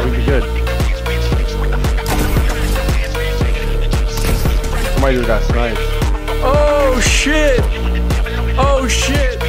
that would be good. Somebody just got sniped. Oh shit! Oh shit!